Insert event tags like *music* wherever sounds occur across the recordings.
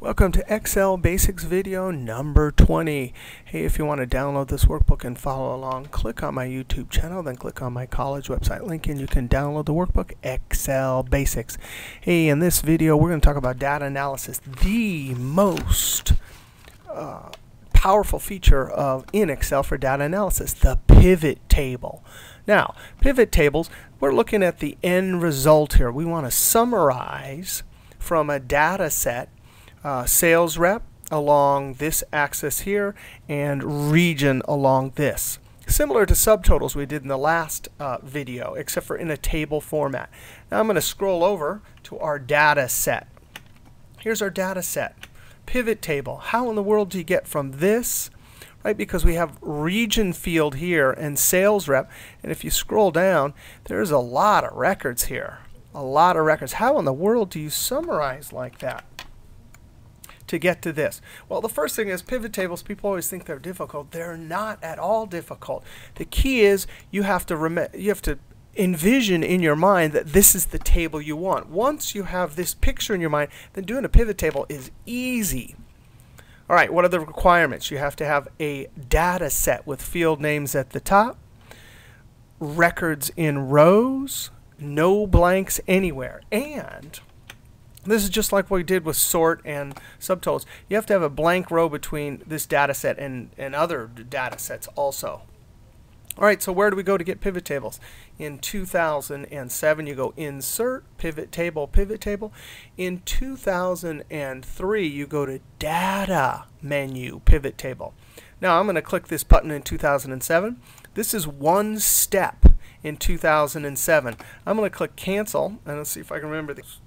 Welcome to Excel Basics video number 20. Hey, if you want to download this workbook and follow along, click on my YouTube channel, then click on my college website link and you can download the workbook Excel Basics. Hey, in this video we're going to talk about data analysis, the most uh, powerful feature of in Excel for data analysis, the pivot table. Now, pivot tables, we're looking at the end result here. We want to summarize from a data set uh, sales rep along this axis here and region along this. Similar to subtotals we did in the last uh, video, except for in a table format. Now I'm going to scroll over to our data set. Here's our data set. Pivot table. How in the world do you get from this, right? Because we have region field here and sales rep. And if you scroll down, there's a lot of records here. A lot of records. How in the world do you summarize like that? To get to this? Well, the first thing is pivot tables, people always think they're difficult. They're not at all difficult. The key is you have to you have to envision in your mind that this is the table you want. Once you have this picture in your mind, then doing a pivot table is easy. All right, what are the requirements? You have to have a data set with field names at the top, records in rows, no blanks anywhere, and this is just like what we did with sort and subtotals. You have to have a blank row between this data set and, and other data sets also. All right, so where do we go to get pivot tables? In 2007, you go Insert, Pivot Table, Pivot Table. In 2003, you go to Data menu, Pivot Table. Now, I'm going to click this button in 2007. This is one step in 2007. I'm going to click Cancel, and let's see if I can remember this.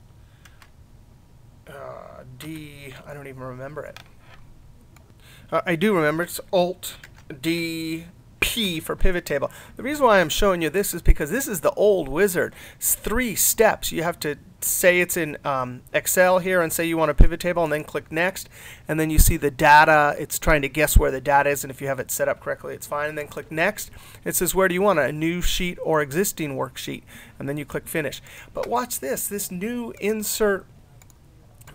D, I don't even remember it. Uh, I do remember it's Alt D P for pivot table. The reason why I'm showing you this is because this is the old wizard. It's three steps. You have to say it's in um, Excel here and say you want a pivot table and then click next and then you see the data. It's trying to guess where the data is and if you have it set up correctly it's fine and then click next. It says where do you want? A new sheet or existing worksheet and then you click finish. But watch this. This new insert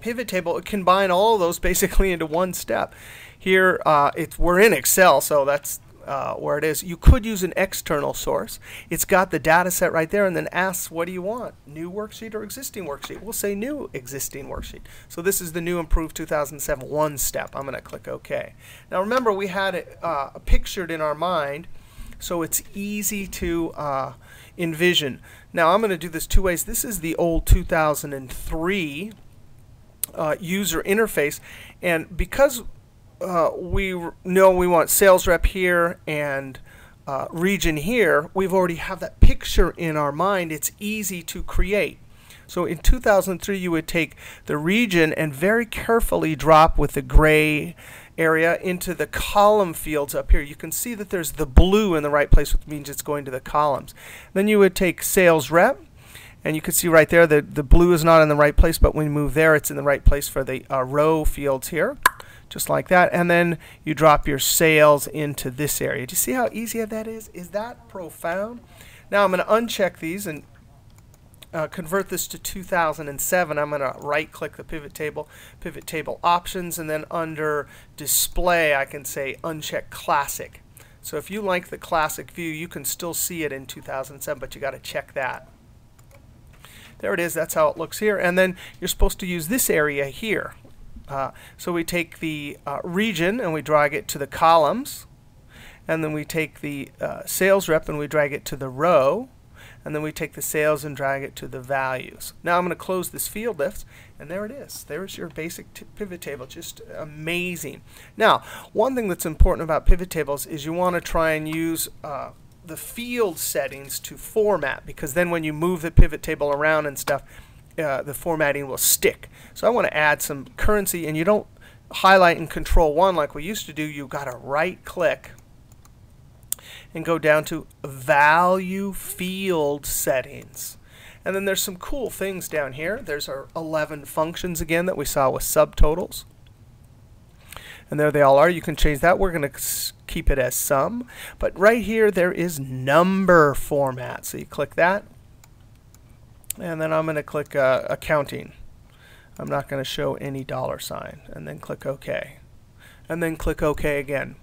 pivot table it combine all those basically *laughs* into one step. Here, uh, it's, we're in Excel, so that's uh, where it is. You could use an external source. It's got the data set right there and then asks, what do you want? New worksheet or existing worksheet? We'll say new existing worksheet. So this is the new improved 2007 one step. I'm going to click OK. Now remember, we had it uh, pictured in our mind, so it's easy to uh, envision. Now I'm going to do this two ways. This is the old 2003 uh, user interface. And because uh, we know we want sales rep here and uh, region here, we've already have that picture in our mind. It's easy to create. So in 2003, you would take the region and very carefully drop with the gray area into the column fields up here. You can see that there's the blue in the right place, which means it's going to the columns. Then you would take sales rep and you can see right there that the blue is not in the right place, but when you move there, it's in the right place for the uh, row fields here, just like that. And then you drop your sales into this area. Do you see how easy that is? Is that profound? Now I'm going to uncheck these and uh, convert this to 2007. I'm going to right click the pivot table, pivot table options, and then under display I can say uncheck classic. So if you like the classic view, you can still see it in 2007, but you got to check that. There it is. That's how it looks here. And then you're supposed to use this area here. Uh, so we take the uh, region and we drag it to the columns. And then we take the uh, sales rep and we drag it to the row. And then we take the sales and drag it to the values. Now I'm going to close this field list, and there it is. There's your basic pivot table. Just amazing. Now, one thing that's important about pivot tables is you want to try and use uh, the field settings to format because then when you move the pivot table around and stuff, uh, the formatting will stick. So I want to add some currency, and you don't highlight and control one like we used to do. You've got to right click and go down to value field settings. And then there's some cool things down here. There's our 11 functions again that we saw with subtotals. And there they all are. You can change that. We're going to keep it as sum. But right here, there is number format. So you click that. And then I'm going to click uh, accounting. I'm not going to show any dollar sign and then click OK and then click OK again.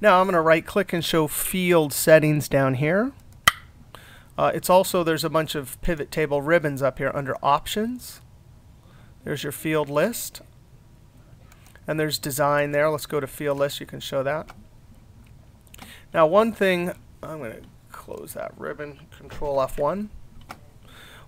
Now I'm going to right click and show field settings down here. Uh, it's also, there's a bunch of pivot table ribbons up here under options. There's your field list. And there's design there. Let's go to field list. You can show that. Now one thing, I'm going to close that ribbon, control F1.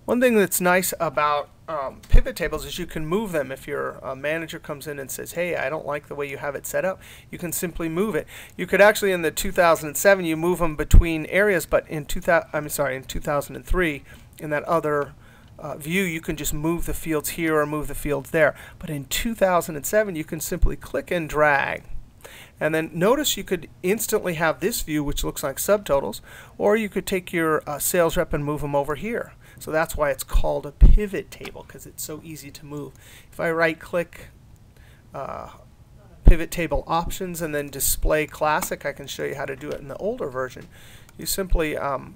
One thing that's nice about um, pivot tables is you can move them. If your uh, manager comes in and says, hey, I don't like the way you have it set up, you can simply move it. You could actually, in the 2007, you move them between areas, but in 2000, I'm sorry, in 2003, in that other uh, view, you can just move the fields here or move the fields there. But in 2007, you can simply click and drag. And then notice you could instantly have this view, which looks like subtotals, or you could take your uh, sales rep and move them over here. So that's why it's called a pivot table because it's so easy to move. If I right click uh, pivot table options and then display classic, I can show you how to do it in the older version. You simply um,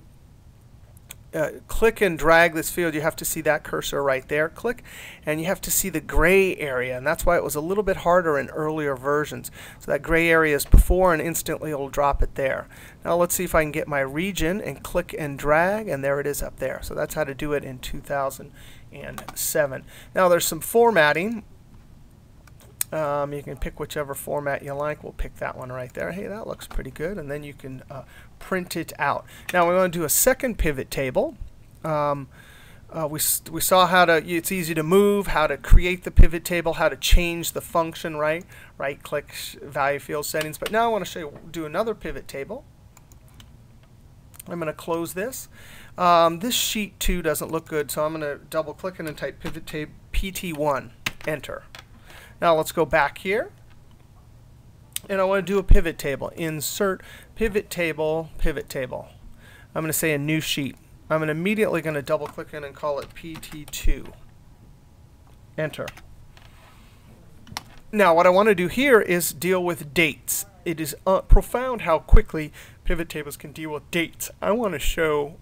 uh, click and drag this field, you have to see that cursor right there. Click, and you have to see the gray area, and that's why it was a little bit harder in earlier versions. So that gray area is before, and instantly it'll drop it there. Now let's see if I can get my region and click and drag, and there it is up there. So that's how to do it in 2007. Now there's some formatting. Um, you can pick whichever format you like. We'll pick that one right there. Hey, that looks pretty good. And then you can uh, print it out. Now we want to do a second pivot table. Um, uh, we, we saw how to, it's easy to move, how to create the pivot table, how to change the function, right? Right click value field settings. But now I want to show you, do another pivot table. I'm going to close this. Um, this sheet 2 doesn't look good, so I'm going to double click and type pivot table PT1, enter. Now let's go back here. And I want to do a pivot table. Insert pivot table, pivot table. I'm going to say a new sheet. I'm immediately going to double click in and call it PT2. Enter. Now what I want to do here is deal with dates. It is uh, profound how quickly pivot tables can deal with dates. I want to show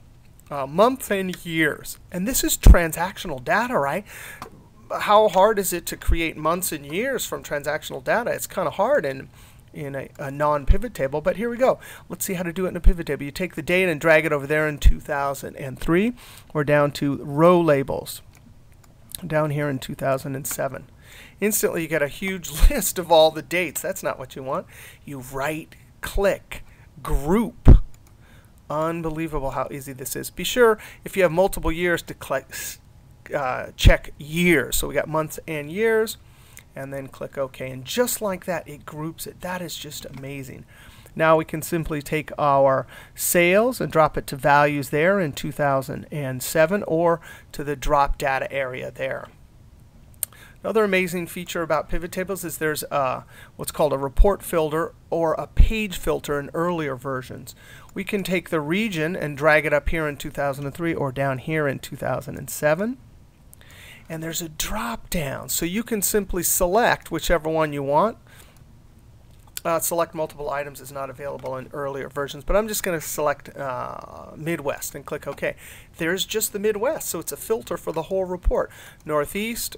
uh, months and years. And this is transactional data, right? How hard is it to create months and years from transactional data? It's kind of hard in in a, a non-pivot table, but here we go. Let's see how to do it in a pivot table. You take the date and drag it over there in 2003. We're down to row labels down here in 2007. Instantly you get a huge *laughs* list of all the dates. That's not what you want. You right click group. Unbelievable how easy this is. Be sure if you have multiple years to click uh, check years. So we got months and years, and then click OK. And just like that, it groups it. That is just amazing. Now we can simply take our sales and drop it to values there in 2007 or to the drop data area there. Another amazing feature about pivot tables is there's a, what's called a report filter or a page filter in earlier versions. We can take the region and drag it up here in 2003 or down here in 2007 and there's a drop down. So you can simply select whichever one you want. Uh, select multiple items is not available in earlier versions, but I'm just going to select uh, Midwest and click OK. There's just the Midwest, so it's a filter for the whole report. Northeast,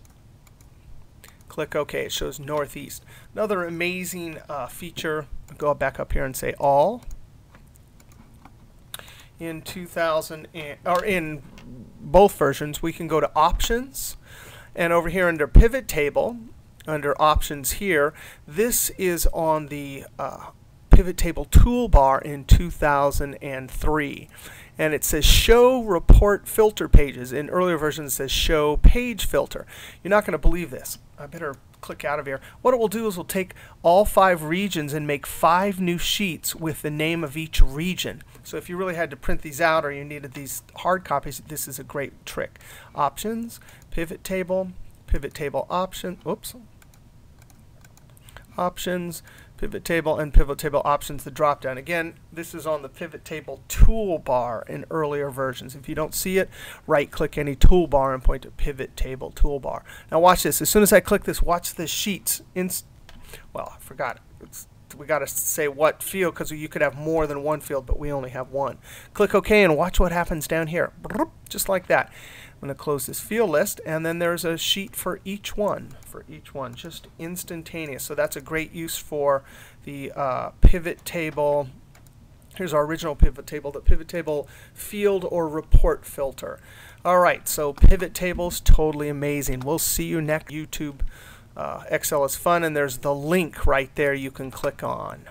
click OK. It shows Northeast. Another amazing uh, feature, go back up here and say All. In 2000, and, or in both versions, we can go to Options. And over here under Pivot Table, under Options here, this is on the uh, Pivot Table toolbar in 2003. And it says Show Report Filter Pages. In earlier versions, it says Show Page Filter. You're not going to believe this. I better click out of here. What it will do is we'll take all five regions and make five new sheets with the name of each region. So if you really had to print these out or you needed these hard copies, this is a great trick. Options, pivot table, pivot table option, oops, options, pivot table, and pivot table options, the drop down. Again, this is on the pivot table toolbar in earlier versions. If you don't see it, right click any toolbar and point to pivot table toolbar. Now watch this. As soon as I click this, watch the sheets. Well, I forgot. It's, we got to say what field because you could have more than one field, but we only have one. Click OK and watch what happens down here. Just like that. I'm going to close this field list, and then there's a sheet for each one, for each one, just instantaneous. So that's a great use for the uh, pivot table. Here's our original pivot table, the pivot table field or report filter. All right, so pivot tables, totally amazing. We'll see you next YouTube. Uh, Excel is fun, and there's the link right there you can click on.